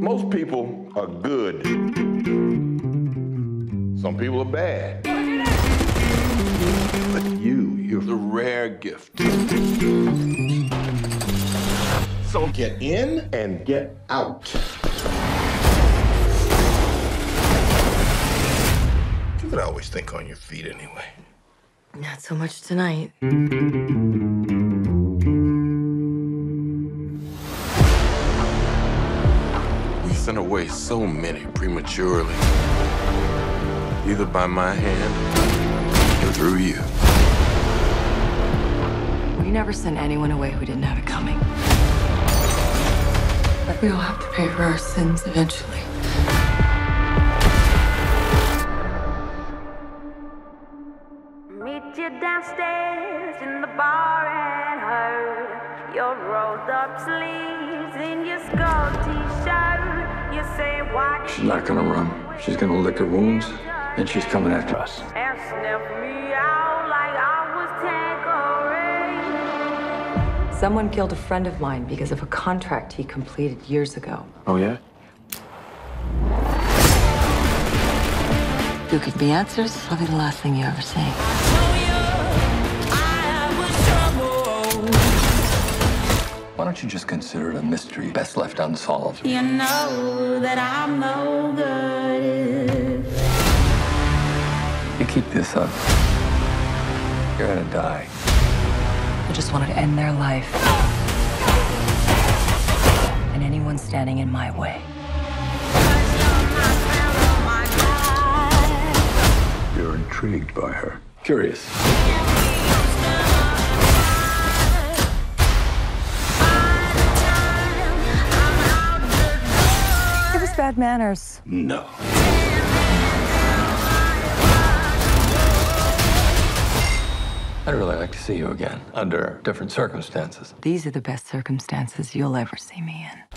Most people are good. Some people are bad. But you, you're the rare gift. So get in and get out. You can always think on your feet anyway. Not so much tonight. Sent away so many prematurely. Either by my hand or through you. We never sent anyone away who didn't have it coming. But we all have to pay for our sins eventually. Meet you downstairs in the bar and heard your rolled up sleeves in your skull t-shirt. You say why She's not gonna run. She's gonna lick her wounds, and she's coming after us. and sniff me out like I was Tanqueray. Someone killed a friend of mine because of a contract he completed years ago. Oh, yeah? Who could be answers? I'll be the last thing you ever see. Don't you just consider it a mystery best left unsolved? You know that I'm no good. You keep this up, you're gonna die. I just wanted to end their life. And anyone standing in my way. You're intrigued by her. Curious. Bad manners. No. I'd really like to see you again under different circumstances. These are the best circumstances you'll ever see me in.